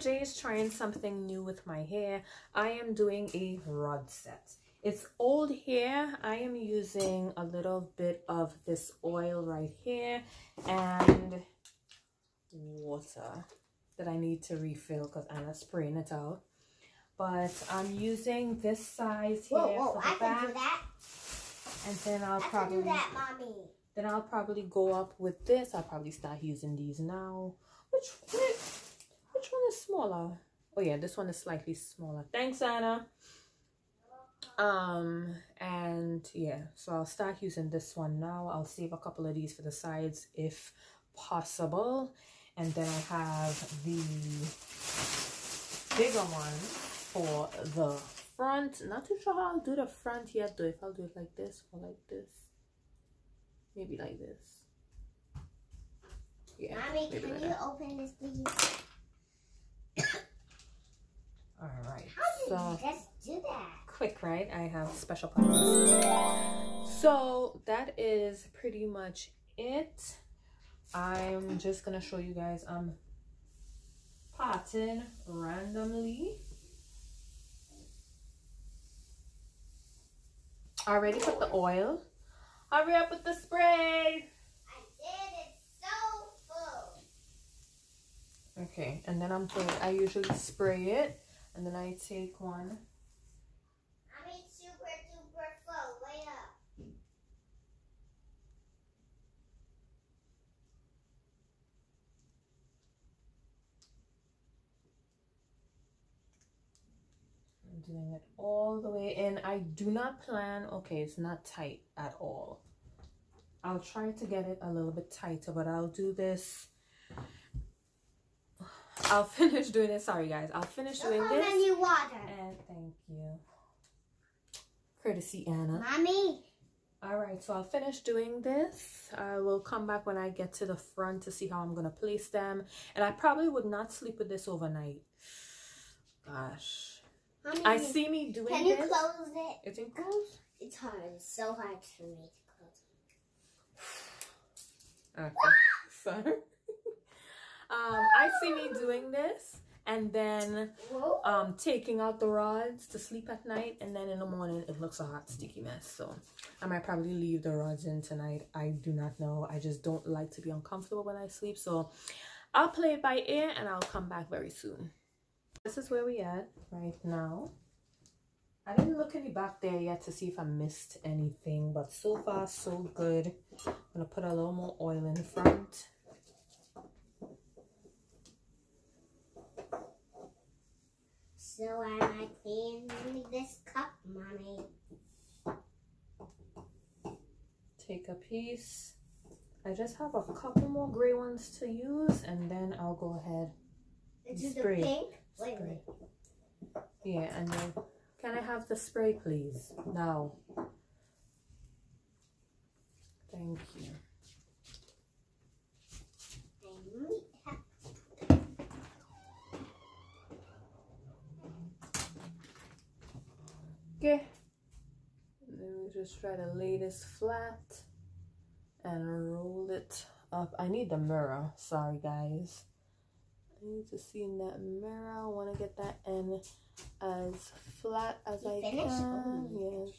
J is trying something new with my hair. I am doing a rod set. It's old hair. I am using a little bit of this oil right here and water that I need to refill because Anna's spraying it out. But I'm using this size here whoa, whoa, for the I back. can do that. And then I'll I probably do that, mommy. then I'll probably go up with this. I'll probably start using these now. Which which, which one is smaller? Oh yeah, this one is slightly smaller. Thanks, Anna. Um, and yeah, so I'll start using this one now. I'll save a couple of these for the sides if possible. And then I have the bigger one for the front. Not too sure how I'll do the front yet though. If I'll do it like this or like this. Maybe like this. Yeah. Mommy, maybe can like you that. open this, please? All right. How did So you just do that? quick, right? I have special partners. So that is pretty much it. I'm just gonna show you guys I'm potting randomly. Already put the oil. Hurry up with the spray. I did it so full. Okay, and then I'm putting, I usually spray it and then I take one. I mean, super duper full. Wait up. I'm doing it all the way in. I do not plan, okay, it's not tight at all. I'll try to get it a little bit tighter, but I'll do this. I'll finish doing this. Sorry, guys. I'll finish Look doing this. many water. And thank you. Courtesy, Anna. Mommy, All right, so I'll finish doing this. I will come back when I get to the front to see how I'm going to place them. And I probably would not sleep with this overnight. Gosh. mommy, I see me doing it. Can you this. close it? It's in close? It's hard. It's so hard for me to close. it. Okay. Ah! Sorry. Um, I see me doing this and then um taking out the rods to sleep at night and then in the morning it looks a hot sticky mess. So I might probably leave the rods in tonight. I do not know. I just don't like to be uncomfortable when I sleep. So I'll play it by ear and I'll come back very soon. This is where we at right now. I didn't look any back there yet to see if I missed anything, but so far so good. I'm gonna put a little more oil in front. So I cleaning this cup, mommy? Take a piece. I just have a couple more gray ones to use and then I'll go ahead is the Spray. pink. Wait, spray. wait. Yeah, and then can I have the spray please? Now. Thank you. I need help. Okay. And then we just try to lay this flat and roll it up. I need the mirror. Sorry, guys. I need to see in that mirror. I want to get that end as flat as You I finished? can. Oh, Yes.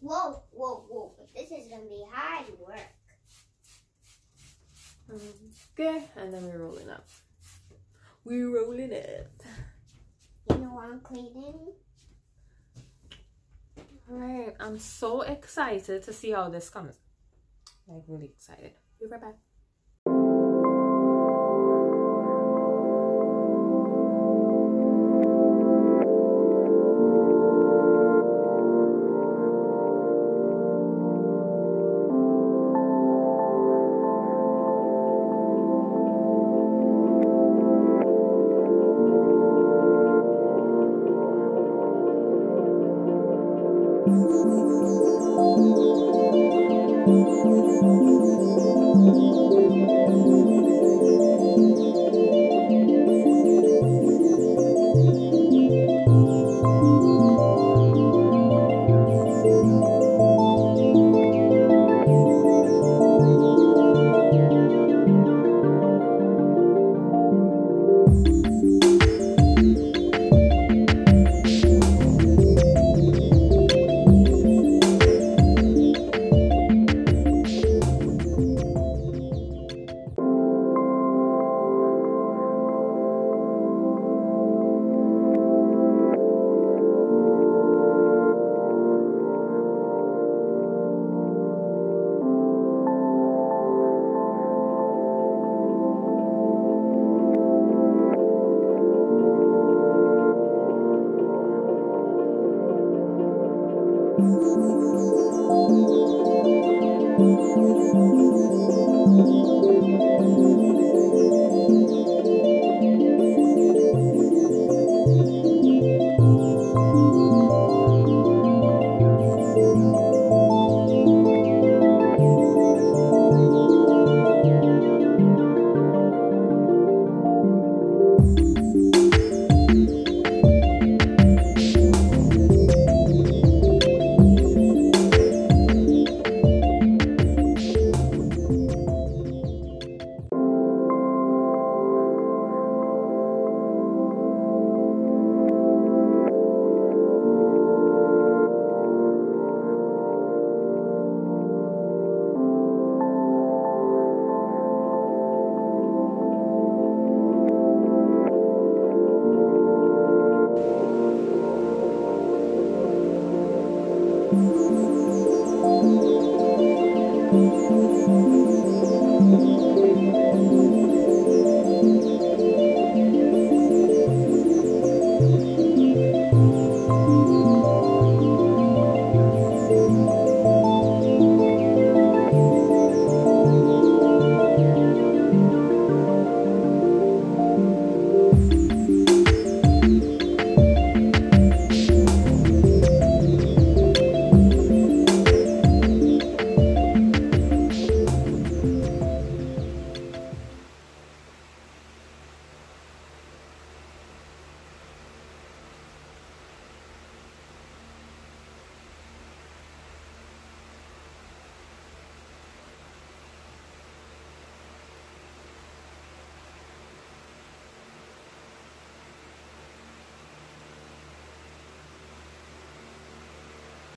Whoa, whoa, whoa. This is going to be hard work. Okay, and then we're rolling up. We're rolling it. You know what I'm cleaning? Alright, I'm so excited to see how this comes. Like, really excited. Be right back. Thank you. Thank you.